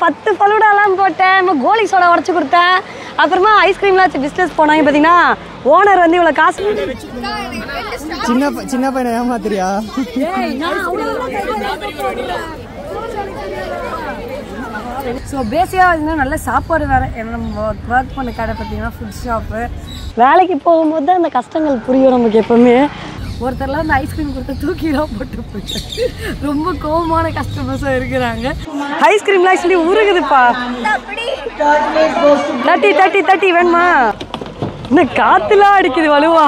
பத்து ஃபலூடாலாம் போட்டேன். நம்ம கோலி சோடா உடச்சி கொடுத்தேன். அப்புறமா ஐஸ்கிரீம்லாம் வச்சு பிஸ்னஸ் போனாங்க பார்த்தீங்கன்னா ஓனர் வந்து இவ்வளோ காசு சின்ன ப- சின்ன பையனை ஏமாத்துறியா? ஸோ பேசிக்காக பார்த்தீங்கன்னா நல்ல சாப்பாடு வேறு. நம்ம ஒர்க் பண்ண கடை பார்த்தீங்கன்னா ஃபுட் ஷாப்பு வேலைக்கு போகும்போது தான் அந்த கஷ்டங்கள் புரியும் நமக்கு எப்பவுமே. ஒருத்தர்லாம் அந்த ஐஸ்கிரீம் கொடுத்து தூக்கிலாம் போட்டு போயிட்டு. ரொம்ப கோபமான கஸ்டமர்ஸாக இருக்கிறாங்க. ஐஸ்கிரீம்லாம் ஆக்சுவலி உருகுதுப்பா. தட்டி தட்டி தட்டி வேணுமா? இந்த காத்துலாம் அடிக்குது வலுவா.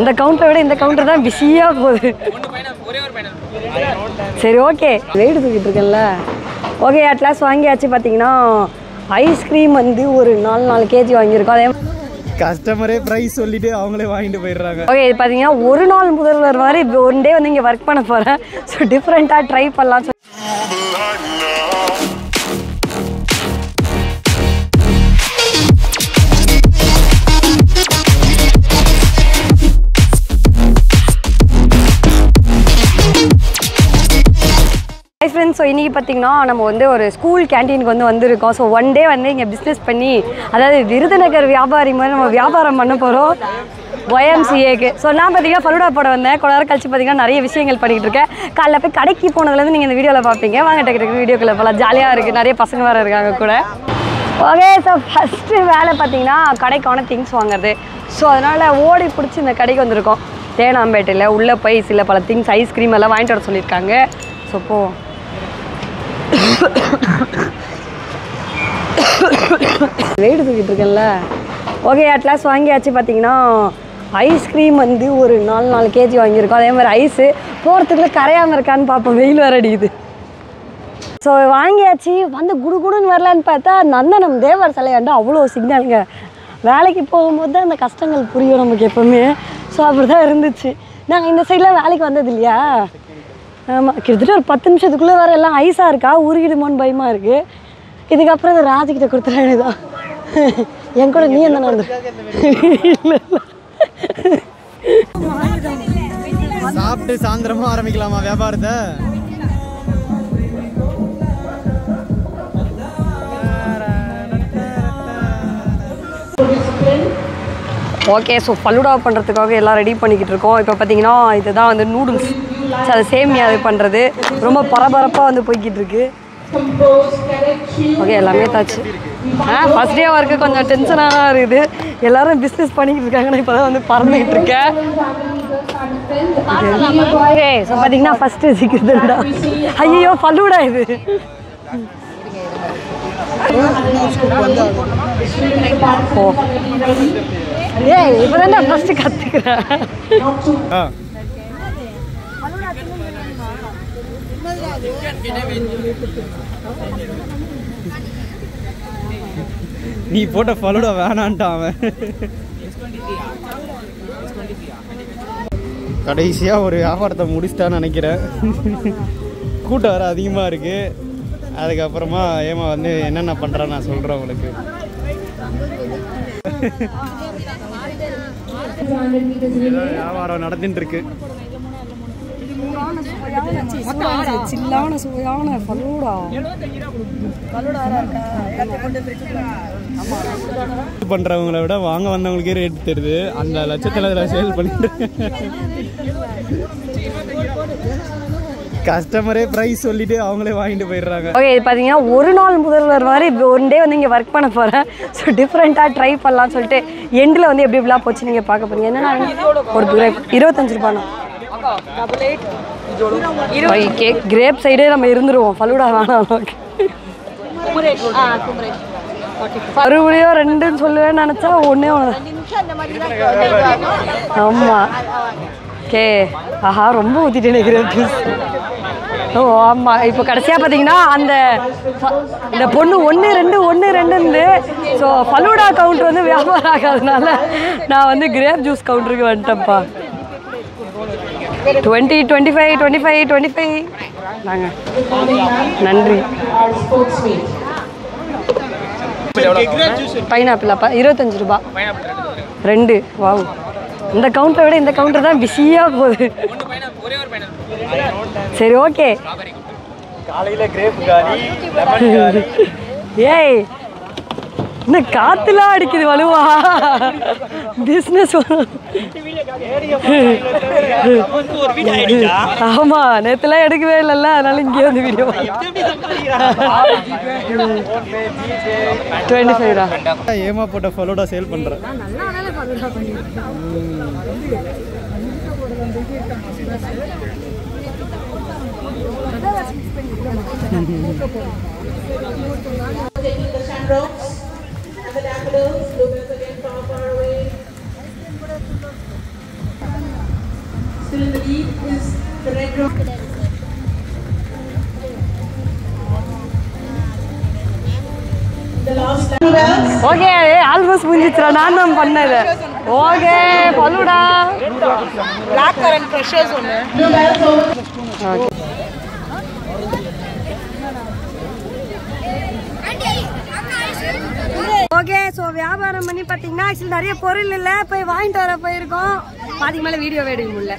இந்த கவுண்டரை விட இந்த கவுண்டர் தான் பிஸியாக போகுது. சரி ஓகே வெயிட் தூக்கிட்டு இருக்கேன்ல. ஓகே அட்லாஸ் வாங்கியாச்சு பார்த்தீங்கன்னா ஐஸ்கிரீம் வந்து ஒரு நாலு நாலு கேஜி வாங்கியிருக்கோம். அதே கஸ்டமரே ப்ரைஸ் சொல்லிட்டு அவங்களே வாங்கிட்டு போயிடுறாங்க. ஓகே இது பார்த்தீங்கன்னா ஒரு நாள் முதல்வர் மாதிரி ஒன் டே வந்து இங்கே ஒர்க் பண்ண போகிறேன் ஸோ டிஃப்ரெண்ட்டாக ட்ரை பண்ணலாம் ஹை ஃப்ரெண்ட்ஸ் ஸோ இன்றைக்கி பார்த்தீங்கன்னா நம்ம வந்து ஒரு ஸ்கூல் கேண்டீனுக்கு வந்து வந்திருக்கோம். ஸோ ஒன் டே வந்து இங்கே பிஸ்னஸ் பண்ணி அதாவது விருதுநகர் வியாபாரி மாதிரி நம்ம வியாபாரம் பண்ண போகிறோம் ஒயம்சிஏக்கு ஸோ நான் பார்த்தீங்கன்னா ஃபலூடா போட வந்தேன். கொஞ்ச நேரம் கழிச்சு பார்த்தீங்கன்னா நிறைய விஷயங்கள் பண்ணிகிட்டு இருக்கேன். காலைல போய் கடைக்கு போனதுலேருந்து நீங்கள் இந்த வீடியோவில் பார்ப்பீங்க வாங்க டக்கு டக்கு வீடியோக்குள்ளே போகலாம் ஜாலியாக இருக்குது நிறைய பசங்க வேறு இருக்காங்க கூட. ஓகே ஸோ ஃபஸ்ட்டு வேலை பார்த்தீங்கன்னா கடைக்கான திங்ஸ் வாங்குறது. ஸோ அதனால் ஓடி பிடிச்சி இந்த கடைக்கு வந்திருக்கோம். தேனாம்பேட்டையில் உள்ளே போய் சில பல திங்ஸ் ஐஸ்கிரீம் எல்லாம் வாங்கிட்டு வர சொல்லியிருக்காங்க. ஸோ போவோம் வெயிட் தூக்கிட்டு இருக்கேன்ல. ஓகே அட்லாஸ் வாங்கியாச்சு பார்த்தீங்கன்னா ஐஸ்கிரீம் வந்து ஒரு நாலு நாலு கேஜி வாங்கியிருக்கோம். அதே மாதிரி ஐஸு போகிறதுக்குள்ள கரையாமல் இருக்கான்னு பார்ப்போம் வெயில் வேற அடிக்குது. ஸோ வாங்கியாச்சு. வந்து குடுகுடுன்னு வரலான்னு பார்த்தா நந்தனம் தேவர் சிலையாண்டா அவ்வளோ சிக்னலுங்க வேலைக்கு போகும்போது தான் அந்த கஷ்டங்கள் புரியும் நமக்கு எப்போவுமே. ஸோ அப்படி தான் இருந்துச்சு. நாங்கள் இந்த சைடில் வேலைக்கு வந்தது இல்லையா? ஆமாம் கிட்டத்தட்ட ஒரு பத்து நிமிஷத்துக்குள்ளே வேறு எல்லாம் ஐஸாக இருக்கா? உருகிடுமோன்னு பயமாக இருக்குது இதுக்கப்புறம் இந்த ராஜிக்கிட்ட கொடுத்துட வேண்டியதான் என் கூட நீ என்ன இல்லை சாப்பிட்டு சாயந்தரமா ஆரம்பிக்கலாமா வியாபாரத்தை? ஓகே ஸோ ஃபலூடா பண்ணுறதுக்காக எல்லாம் ரெடி பண்ணிக்கிட்டு இருக்கோம். இப்போ பார்த்தீங்கன்னா இதுதான் வந்து நூடுல்ஸ் அதை சேமியா இது பண்ணுறது ரொம்ப பரபரப்பாக வந்து போய்கிட்டு இருக்கு ஓகே எல்லாமே தாச்சு. ஆ ஃபஸ்ட் டே ஒர்க்கு கொஞ்சம் டென்ஷனாக தான் இருக்குது. எல்லோரும் பிஸ்னஸ் பண்ணிக்கிட்டு இருக்காங்க நான் இப்போ தான் வந்து பறந்துக்கிட்டு இருக்கேன் ஓகே ஸோ பார்த்தீங்கன்னா ஃபஸ்ட்டு சிக்கிறதுடா ஐயோ ஃபலூடா இது. ஓ. ஏய் இப்போ தான் ஃபஸ்ட்டு கற்றுக்கிறேன் நீ போட்ட ஃபலூடா வேணான்ட்டான் அவன் கடைசியாக ஒரு வியாபாரத்தை முடிச்சிட்டான்னு நினைக்கிறேன் கூட்டம் வேற அதிகமாக இருக்கு அதுக்கப்புறமா ஏமா வந்து என்னென்ன பண்ணுறான்னு நான் சொல்கிறேன் உங்களுக்கு வியாபாரம் நடந்துட்டு இருக்கு சில்லான சுவையான ஃபலூடா இது பண்றவங்கள விட வாங்க வந்தவங்களுக்கே ரேட் தெரியுது. அந்த லட்சத்துல அதில் சேல் பண்ணிட்டு. கஸ்டமரே ப்ரைஸ் சொல்லிட்டு அவங்களே வாங்கிட்டு போயிடுறாங்க. ஓகே இது பார்த்தீங்கன்னா ஒரு நாள் முதல்வர் மாதிரி ஒன் டே வந்து இங்கே ஒர்க் பண்ண போகிறேன் ஸோ டிஃப்ரெண்ட்டாக ட்ரை பண்ணலாம்னு சொல்லிட்டு எண்டில் வந்து எப்படி இப்படிலாம் போச்சு நீங்கள் பார்க்க போறீங்க? என்னன்னா ஒரு இருபத்தஞ்சு ரூபாண்ணா. கேக் கிரேப் சைடே நம்ம இருந்துருவோம். ஃபலூடா வேணாம் மறுபடியும் ரெண்டுன்னு சொல்லுவேன்னு நினச்சா ஒன்றே ஒன்று ஆமாம் கே ஆஹா ரொம்ப ஊற்றிட்டு கிரேப் ஓ ஆமாம் இப்போ கடைசியாக பார்த்தீங்கன்னா அந்த இந்த பொண்ணு ஒன்று ரெண்டு ஒன்று ரெண்டுன்னு. ஸோ ஃபலூடா கவுண்டர் வந்து வியாபாரம் ஆகாதனால நான் வந்து கிரேப் ஜூஸ் கவுண்டருக்கு வந்துட்டேன்ப்பா. Twenty twenty five twenty five twenty five. நாங்கள் நன்றி. பைனாப்பிள் அப்பா இருபத்தஞ்சு ரூபா. ரெண்டு. வாவ். இந்த கவுண்டரை விட இந்த கவுண்டர் தான் பிஸியாக போகுது. சரி ஓகே காலையில ஏய் என்ன காத்துலாம் அடிக்குது வலுவா? பிஸ்னஸ் ஒரு வீடியோ ஆயிடுச்சா ஆமா நேத்துலாம் எடுக்கவே இல்லைல்ல அதனால இங்கே வந்து வீடியோ டுவெண்ட்டி ஃபைவ்டா ஏமா போட்ட ஃபலோடா சேல் பண்றேன் taking Still in the lead is the red rose. The last bluebells. Okay almost முடிஞ்சிச்சுடா நான் தான் பண்ணது okay பல்லுடா Bluebells over. okay so வியாபாரம் பண்ணி பார்த்தீங்கன்னா ஆக்சுவலி நிறைய பொருள் இல்லை. போய் வாங்கிட்டு வர போயிருக்கோம். பாதிக்கு மேலே வீடியோ எடுக்க முடியல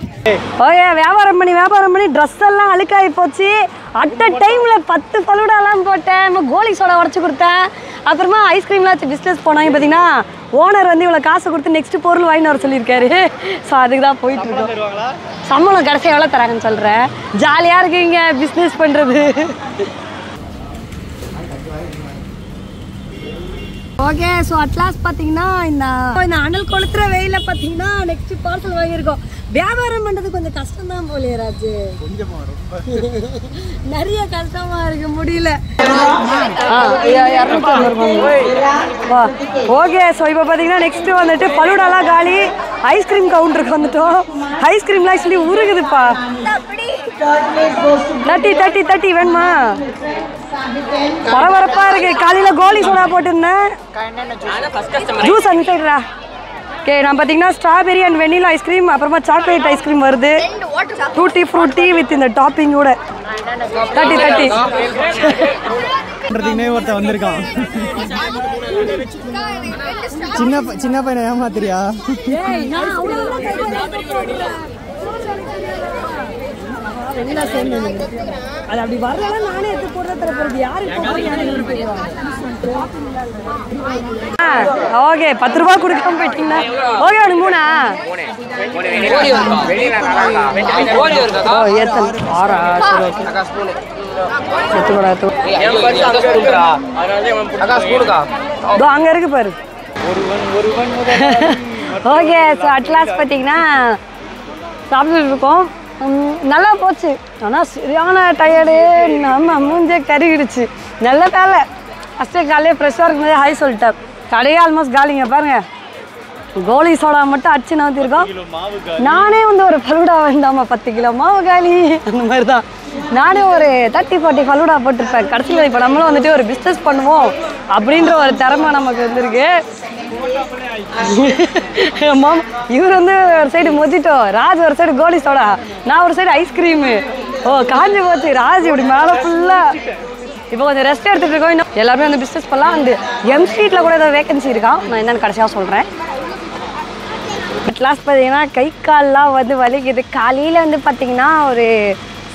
ஓகே வியாபாரம் பண்ணி வியாபாரம் பண்ணி ட்ரெஸ் எல்லாம் அழுக்காகி போச்சு. அட் அ டைமில் பத்து பலுடாலாம் போட்டேன். நம்ம கோலி சோடா உடச்சி கொடுத்தேன். அப்புறமா ஐஸ்கிரீம்லாம் வச்சு பிஸ்னஸ் போனாங்க பார்த்தீங்கன்னா ஓனர் வந்து இவ்வளோ காசு கொடுத்து நெக்ஸ்ட் பொருள் வாங்கிட்டு வர சொல்லியிருக்காரு. ஸோ அதுக்கு தான் போயிட்டு இருக்கோம். சம்பளம் கடைசி எவ்வளோ தராங்கன்னு சொல்கிறேன் ஜாலியாக இருக்கீங்க பிஸ்னஸ் பண்ணுறது ஓகே ஸோ அட்லாஸ் பார்த்தீங்கன்னா இந்த இந்த அனல் கொளுத்துற வெயில பார்த்தீங்கன்னா நெக்ஸ்ட் பார்சல் வாங்கியிருக்கோம். வியாபாரம் பண்ணுறது கொஞ்சம் கஷ்டம் தான் போலே ராஜு நிறைய கஷ்டமா இருக்கு முடியல. ஓகே ஸோ இப்போ பார்த்தீங்கன்னா நெக்ஸ்ட் வந்துட்டு பலுடாலாம் காலி ஐஸ்கிரீம் கவுண்டருக்கு வந்துட்டோம். ஐஸ்கிரீம்லாம் ஆக்சுவலி உருகுதுப்பா. தட்டி தட்டி தட்டி வேணுமா? பரபரப்பா இருக்கு. காலையில கோலி சோடா போட்டிருந்தேன். ஜூஸ் அனுப்பிடுறா. ஓகே நான் பார்த்தீங்கன்னா strawberry and vanilla ice cream அப்புறமா சாக்லேட் ஐஸ்கிரீம் வருது. டூட்டி ஃப்ரூட்டி வித் இந்த டாப்பிங்கோட தட்டி பண்றதுக்குனே ஒருத்தன் வந்திருக்கான். சின்ன சின்ன பையனை ஏமாத்துறியா அது அப்படி வரல நானே எடுத்து போடுறத போறது யாரு? ஓகே பத்து ரூபா கொடுக்காம போயிட்டீங்களா? ஓகே ஒன்று மூணா? ஓ ஆறா சரி ஓகே. அங்க இருக்கு பாரு. ஓகே ஸோ அட்லாஸ் பார்த்தீங்கன்னா சாப்பிட்டுட்டு இருக்கோம். நல்லா போச்சு. ஆனால் சரியான டயர்டு நம்ம மூஞ்சே கருகிடுச்சு. நல்ல வேலை. ஃபஸ்ட்டு காலையே ஃப்ரெஷ்ஷாக இருக்கும்போதே ஹாய் சொல்லிட்டேன் கடையே ஆல்மோஸ்ட் காலிங்க பாருங்க. கோலி சோடா மட்டும் அடிச்சு நவுத்திருக்கோம். நானே வந்து ஒரு ஃபலூடா வேண்டாமா பத்து கிலோ மாவு காலி. அந்த மாதிரி தான் நானே ஒரு தேர்ட்டி ஃபார்ட்டி ஃபலூடா போட்டிருப்பேன். கடைசியில் இப்போ நம்மளும் வந்துட்டு ஒரு பிஸ்னஸ் பண்ணுவோம் அப்படின்ற ஒரு திறமை நமக்கு வந்துருக்கு. மாம் இவர் வந்து ஒரு சைடு மொஜிட்டோ ராஜ் ஒரு சைடு கோலி சோடா நான் ஒரு சைடு ஐஸ்கிரீமு ஓ காஞ்சி போச்சு. ராஜ் இப்படி மேலே ஃபுல்லாக இப்போ கொஞ்சம் ரெஸ்ட் எடுத்துகிட்டு இருக்கோம். இன்னும் எல்லாருமே வந்து பிஸ்னஸ் பண்ணலாம். அண்டு எம் ஸ்ட்ரீட்டில் கூட ஏதோ வேகன்சி இருக்கான் நான் என்னென்னு கடைசியாக சொல்கிறேன் அட்லாஸ்ட் பார்த்தீங்கன்னா கை கால்லாம் வந்து வலிக்குது. காலையில் வந்து பார்த்தீங்கன்னா ஒரு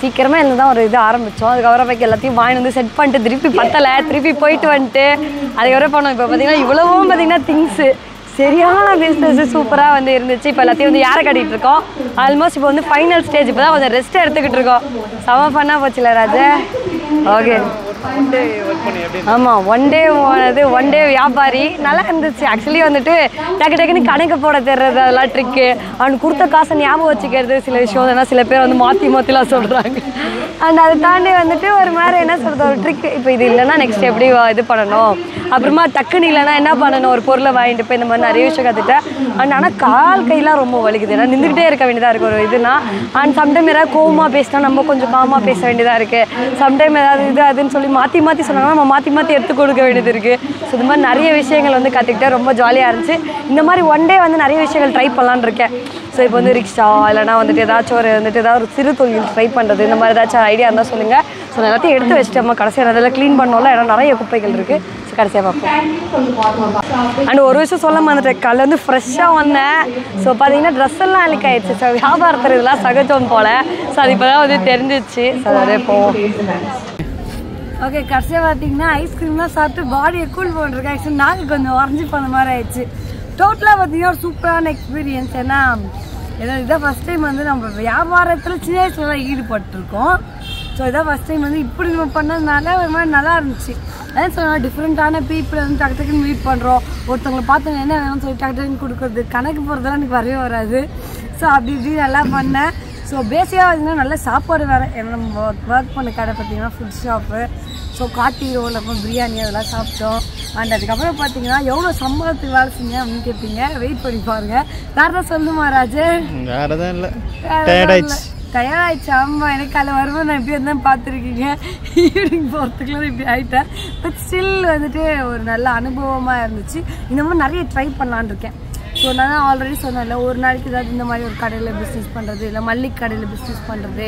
சீக்கிரமாக இருந்து தான் ஒரு இது ஆரம்பித்தோம் போய் எல்லாத்தையும் வாங்கி வந்து செட் பண்ணிட்டு திருப்பி பத்தலை. திருப்பி போயிட்டு வந்துட்டு அதுக்கப்புறம் போனோம். இப்போ பார்த்தீங்கன்னா இவ்வளவும் பார்த்தீங்கன்னா திங்ஸு சரியான பிஸ்னஸ் சூப்பராக வந்து இருந்துச்சு. இப்போ எல்லாத்தையும் வந்து யாரை கட்டிகிட்டு இருக்கோம்? ஆல்மோஸ்ட் இப்போ வந்து ஃபைனல் ஸ்டேஜ் இப்போ தான் கொஞ்சம் ரெஸ்ட் எடுத்துக்கிட்டு இருக்கோம். செம ஃபன்னாக போச்சுல ராஜா. ஓகே ஆமாம் ஒன் டே போனது ஒன் டே வியாபாரி. நல்லா இருந்துச்சு. ஆக்சுவலி வந்துட்டு டக்கு டக்குன்னு கணக்கு போட தெரிறது அதெல்லாம் ட்ரிக்கு அவனுக்கு கொடுத்த காசை ஞாபகம் வச்சுக்கிறது சில விஷயம் ஏன்னா சில பேர் வந்து மாற்றி மாற்றிலாம் சொல்கிறாங்க அண்ட் அதை தாண்டி வந்துட்டு ஒரு மாதிரி என்ன சொல்கிறது ஒரு ட்ரிக் இப்போ இது இல்லைன்னா நெக்ஸ்ட் எப்படி இது பண்ணணும்? அப்புறமா டக்குன்னு இல்லைன்னா என்ன பண்ணணும்? ஒரு பொருளை வாங்கிட்டு போய் இந்த மாதிரி நிறைய விஷயம் கற்றுட்டேன் அண்ட் ஆனால் கால் கையெல்லாம் ரொம்ப வலிக்குது. ஏன்னா நின்றுக்கிட்டே இருக்க வேண்டியதாக இருக்குது ஒரு இதுனா. அண்ட் சம்டைம் ஏதாவது கோவமாக பேசினா நம்ம கொஞ்சம் காமாக பேச வேண்டியதாக இருக்குது சம்டைம் ஏதாவது இது அதுன்னு சொல்லி மாற்றி மாற்றி சொன்னாங்கன்னா நம்ம மாற்றி மாற்றி எடுத்து கொடுக்க வேண்டியது இருக்குது ஸோ இது மாதிரி நிறைய விஷயங்கள் வந்து கற்றுக்கிட்டேன் ரொம்ப ஜாலியாக இருந்துச்சு. இந்த மாதிரி ஒன் டே வந்து நிறைய விஷயங்கள் ட்ரை பண்ணலான்னு இருக்கேன். ஸோ இப்போ வந்து ரிக்ஷா இல்லைனா வந்துட்டு ஏதாச்சும் ஒரு வந்துட்டு ஏதாவது ஒரு சிறு தொழில் ட்ரை பண்ணுறது இந்த மாதிரி ஏதாச்சும் ஐடியா இருந்தால் சொல்லுங்கள் ஸோ எல்லாத்தையும் எடுத்து வச்சுட்டேன் கடைசியாக அதெல்லாம் க்ளீன் பண்ணோம்ல ஏன்னா நிறைய குப்பைகள் இருக்குது கடைசியாக பார்ப்போம். அண்ட் ஒரு விஷயம் சொல்ல மறந்துட்டேன். காலைல வந்து ஃப்ரெஷ்ஷாக வந்தேன். ஸோ பார்த்தீங்கன்னா ட்ரெஸ் எல்லாம் அழுக்காயிடுச்சு. ஸோ வியாபாரத்தில் இதெல்லாம் சகஜம் போல். ஸோ அது இப்போ தான் வந்து தெரிஞ்சிச்சு. ஸோ அதே போவோம். ஓகே கடைசியாக பார்த்தீங்கன்னா ஐஸ்கிரீம்லாம் சாப்பிட்டு பாடியை கூல் பண்ணிருக்கேன் ஆக்சுவலி நாக்கு கொஞ்சம் உறைஞ்சி போன மாதிரி ஆயிடுச்சு. டோட்டலாக பார்த்தீங்கன்னா ஒரு சூப்பரான எக்ஸ்பீரியன்ஸ் ஏன்னா ஏன்னா இதான் ஃபஸ்ட் டைம் வந்து நம்ம வியாபாரத்தில் சின்ன வயசுலலாம் ஈடுபட்டிருக்கோம். ஸோ இதான் ஃபஸ்ட் டைம் வந்து இப்படி நம்ம பண்ணதுனால ஒரு மாதிரி நல்லா இருந்துச்சு. அதான் சொன்னால் டிஃப்ரெண்ட்டான பீப்புளை வந்து டக்கு டக்குன்னு மீட் பண்ணுறோம் ஒருத்தவங்களை பார்த்து என்ன வேணும்னு சொல்லி டக்கு டக்குன்னு கொடுக்குறது கணக்கு போகிறதெல்லாம் எனக்கு வரவே வராது. ஸோ அப்படி இப்படி நல்லா பண்ணேன். ஸோ பேசிக்காக பார்த்தீங்கன்னா நல்ல சாப்பாடு வேறு. நம்ம ஒர்க் பண்ண கடை பார்த்தீங்கன்னா food shop so kathi roll அப்புறம் பிரியாணி அதெல்லாம் சாப்பிட்டோம். அண்ட் அதுக்கப்புறம் பார்த்தீங்கன்னா எவ்வளோ சம்பளத்துக்கு வேலை செஞ்சேன் அப்படின்னு கேட்பீங்க வெயிட் பண்ணி பாருங்க. வேறு தான் சொல்லுமா ராஜு வேற எதுவும் இல்லை. டயர்டாயிடுச்சு ஆமாம் எனக்கு அதில் வரும்போது நான் எப்படி இருந்தேன் பார்த்துருக்கீங்க. ஈவினிங் போகிறதுக்குலாம் இப்படி ஆகிட்டேன் பட் ஸ்டில் வந்துட்டு ஒரு நல்ல அனுபவமாக இருந்துச்சு. இந்த மாதிரி நிறைய ட்ரை பண்ணலான் இருக்கேன். ஸோ நான் தான் ஆல்ரெடி சொன்னேன்ல ஒரு நாளைக்கு ஏதாவது இந்த மாதிரி ஒரு கடையில் பிஸ்னஸ் பண்ணுறது இல்லை மல்லிகை கடையில் பிஸ்னஸ் பண்ணுறது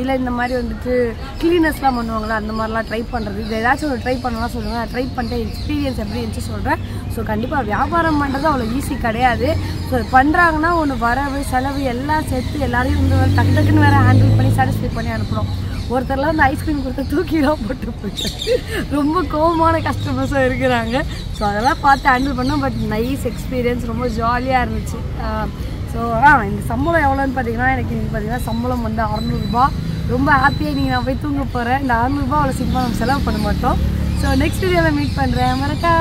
இல்லை இந்த மாதிரி வந்துட்டு கிளீனர்ஸ்லாம் பண்ணுவாங்களா அந்த மாதிரிலாம் ட்ரை பண்ணுறது இது ஏதாச்சும் ஒரு ட்ரை பண்ணலாம் சொல்லுங்கள் ட்ரை பண்ணிட்டு எக்ஸ்பீரியன்ஸ் எப்படி இருந்துச்சு சொல்கிறேன் ஸோ கண்டிப்பாக வியாபாரம் பண்ணுறது அவ்வளோ ஈஸி கிடையாது. ஸோ பண்ணுறாங்கன்னா ஒன்று வரவு செலவு எல்லாம் சேர்த்து எல்லாரையும் வந்து டக்கு டக்குன்னு வேறு ஹேண்டில் பண்ணி சாட்டிஸ்ஃபை பண்ணி அனுப்புகிறோம் ஒருத்தர்லாம் வந்து ஐஸ்கிரீம் கொடுத்து தூக்கிலாம் போட்டு போயிட்டு ரொம்ப கோபமான கஸ்டமர்ஸாக இருக்கிறாங்க. ஸோ அதெல்லாம் பார்த்து ஹேண்டில் பண்ணோம். பட் நைஸ் எக்ஸ்பீரியன்ஸ் ரொம்ப ஜாலியாக இருந்துச்சு. ஸோ ஆ இந்த சம்பளம் எவ்வளோன்னு பார்த்தீங்கன்னா எனக்கு இன்றைக்கி பார்த்தீங்கன்னா சம்பளம் வந்து அறநூறுபா. ரொம்ப ஹாப்பியாக நீங்கள் நான் போய் தூங்க போகிறேன் இந்த அறநூறுபா அவ்வளோ சீக்கிரமாக நம்ம செலவு பண்ண மாட்டோம். ஸோ நெக்ஸ்ட் வீடியோவில் மீட் பண்ணுறேன் மறக்கா